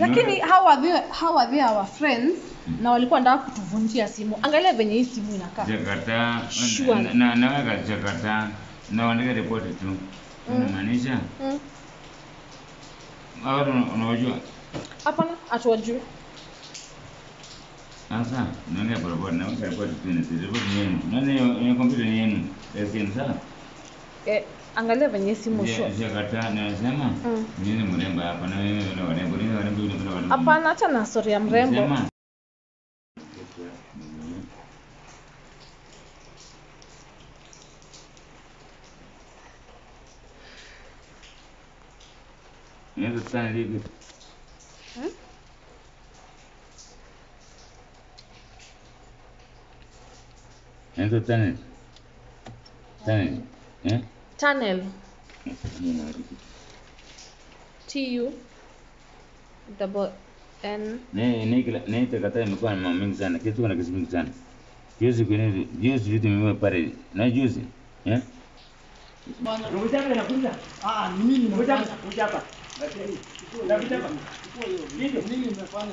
Lakini are they, how are they our friends? Na walikuwa ndaa kutuvunjia simu. Angalia venye hii simu inakaa. Jakarta Sure. na- na- naweka Jakarta naandika ripoti tu. Inamaanisha Mm. hao watu una- unawajua? Hapana hatuwajui. Sasa naongea polepole naweka ripoti tu ni ripoti ni yenu. Nani hiyo kompyuta ni yenu? Sawa eh, angalia venye ni warembo hapana hacha na stori ya mrembo. Hmm? Unaweza sana. Sana. Eh? channel tu double n Ne ne kila ne takata imekuwa na mambo mengi sana. Kitu kuna kitu mingi sana. Juzi kwenye juzi vitu mimi pale. Na juzi. Eh? Ah, mimi hapa. Ndio. Mimi nimefanya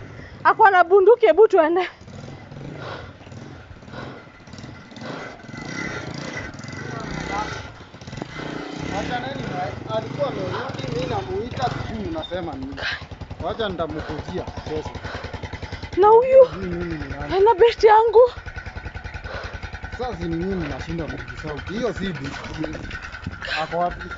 ako na bunduki hebu tuende alikuwa amerudi mimi namuita sijui unasema nini. Wacha nitamkujia pesa. na huyu ana besti yangu Sasa ni mimi nashinda mkisauti. Hiyo si bibi. Ako wapi?